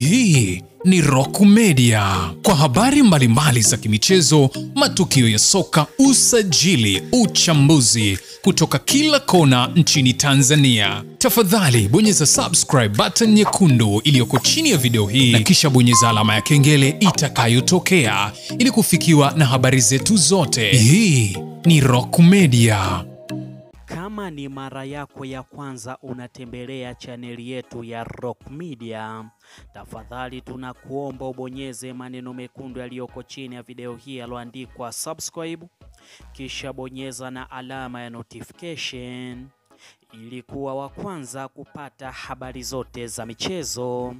Hii ni Rock Media kwa habari mbalimbali za kimichezo, matukio ya soka, usajili, uchambuzi kutoka kila kona nchini Tanzania. Tafadhali bonyeza subscribe button nyekundu iliyoko chini ya video hii na kisha bonyeza alama ya kengele itakayotokea ili kufikiwa na habari zetu zote. Hii ni Rock Media. Ni mara yako ya kwanza unatembelea chaneli yetu ya Rock Media, tafadhali tunakuomba ubonyeze maneno mekundu yaliyoko chini ya video hii yaloandikwa subscribe, kisha bonyeza na alama ya notification ili kuwa wa kwanza kupata habari zote za michezo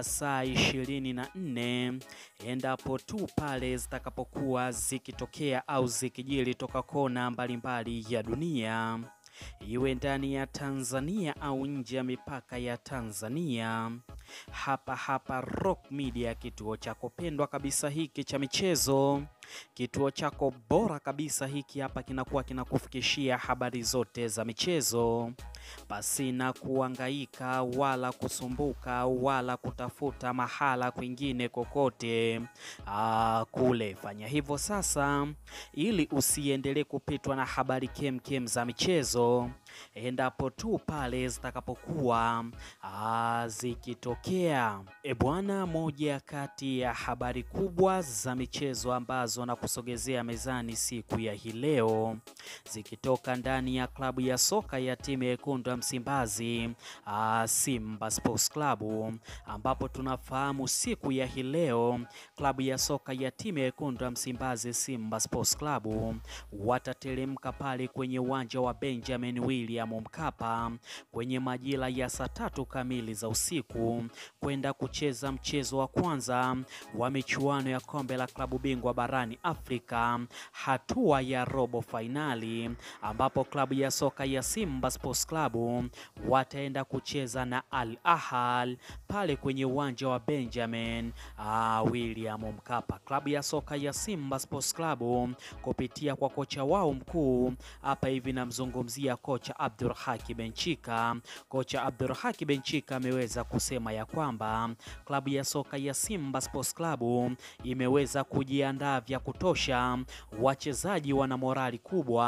saa ishirini na nne endapo tu pale zitakapokuwa zikitokea au zikijiri toka kona mbalimbali ya dunia, iwe ndani ya Tanzania au nje ya mipaka ya Tanzania. Hapa hapa Rock Media, kituo chako pendwa kabisa hiki cha michezo, kituo chako bora kabisa hiki hapa kinakuwa kinakufikishia habari zote za michezo pasina kuangaika wala kusumbuka wala kutafuta mahala kwingine kokote aa, kule. Fanya hivyo sasa, ili usiendelee kupitwa na habari kemkem za michezo endapo tu pale zitakapokuwa zikitokea. E bwana, moja kati ya habari kubwa za michezo ambazo na kusogezea mezani siku ya hii leo zikitoka ndani ya klabu ya soka ya timu ya wekundu wa Msimbazi aa, Simba Sports Club, ambapo tunafahamu siku ya hii leo klabu ya soka ya timu ya wekundu wa Msimbazi Simba Sports Club watateremka pale kwenye uwanja wa Benjamin William Mkapa kwenye majira ya saa tatu kamili za usiku kwenda kucheza mchezo wa kwanza wa michuano ya kombe la klabu bingwa barani Afrika hatua ya robo fainali, ambapo klabu ya soka ya Simba Sports Club wataenda kucheza na Al ahal pale kwenye uwanja wa Benjamin uh, William Mkapa. Klabu ya soka ya Simba Sports Club kupitia kwa kocha wao mkuu hapa hivi namzungumzia kocha Abdulhaki Benchika. Kocha Abdulhaki Benchika ameweza kusema ya kwamba klabu ya soka ya Simba Sports Club imeweza kujiandaa vya kutosha, wachezaji wana morali kubwa,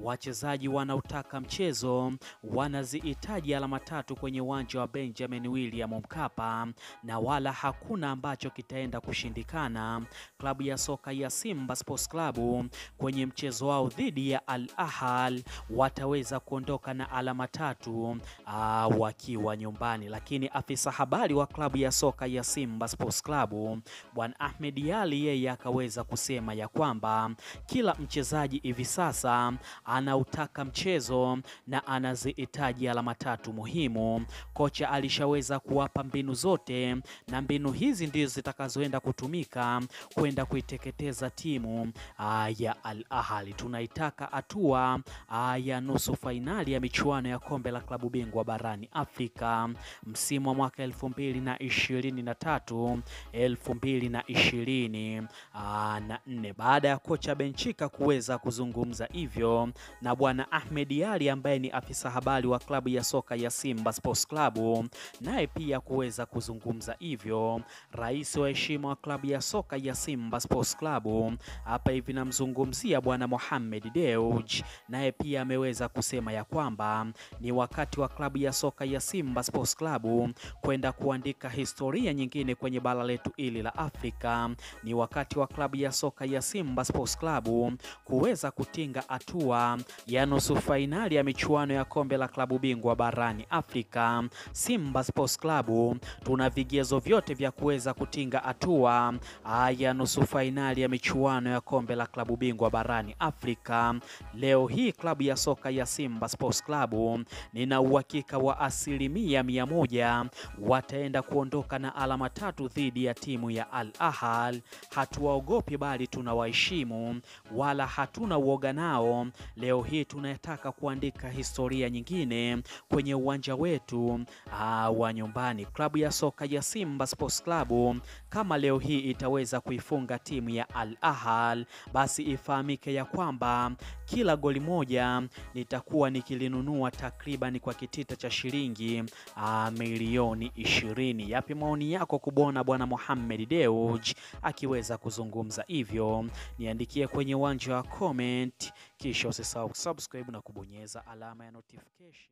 wachezaji wanaotaka mchezo, wanazihitaji alama tatu kwenye uwanja wa Benjamin William Mkapa, na wala hakuna ambacho kitaenda kushindikana. Klabu ya soka ya Simba Sports Club kwenye mchezo wao dhidi ya Al ahal wataweza kuondoka na alama tatu aa, wakiwa nyumbani. Lakini afisa habari wa klabu ya soka ya Simba Sports Club Bwana Ahmed Ally yeye akaweza kusema ya kwamba kila mchezaji hivi sasa anautaka mchezo na anazihitaji alama tatu muhimu. Kocha alishaweza kuwapa mbinu zote na mbinu hizi ndizo zitakazoenda kutumika kwenda kuiteketeza timu aa, ya Al Ahly. Tunaitaka hatua ya nusu fainali ya michuano ya kombe la klabu bingwa barani Afrika msimu wa mwaka elfu mbili na ishirini na tatu elfu mbili na ishirini na nne. Baada ya kocha Benchika kuweza kuzungumza hivyo na bwana Ahmed Ally ambaye ni afisa habari wa klabu ya soka ya Simba Sports Club, naye pia kuweza kuzungumza hivyo, rais wa heshima wa klabu ya soka ya Simba Sports Club hapa hivi namzungumzia bwana Mohamed Dewji, naye pia ameweza kusema ya kwamba ni wakati wa klabu ya soka ya Simba Sports Club kwenda kuandika historia nyingine kwenye bara letu hili la Afrika. Ni wakati wa klabu ya soka ya Simba Sports Club kuweza kutinga hatua ya nusu fainali ya michuano ya kombe la klabu bingwa barani Afrika. Simba Sports Club tuna vigezo vyote vya kuweza kutinga hatua ya nusu fainali ya michuano ya kombe la klabu bingwa barani Afrika. Leo hii klabu ya soka ya Simba Sports Club nina uhakika wa asilimia mia moja wataenda kuondoka na alama tatu dhidi ya timu ya Al ahal Hatuwaogopi bali tunawaheshimu, wala hatuna uoga nao. Leo hii tunataka kuandika historia nyingine kwenye uwanja wetu aa, wa nyumbani. Klabu ya soka ya Simba Sports Club kama leo hii itaweza kuifunga timu ya Al Ahly, basi ifahamike ya kwamba kila goli moja nitakuwa nikilinunua takriban kwa kitita cha shilingi ah, milioni ishirini. Yapi maoni yako kubona bwana Mohamed Dewji akiweza kuzungumza hivyo? Niandikie kwenye uwanja wa comment, kisha usisahau kusubscribe na kubonyeza alama ya notification.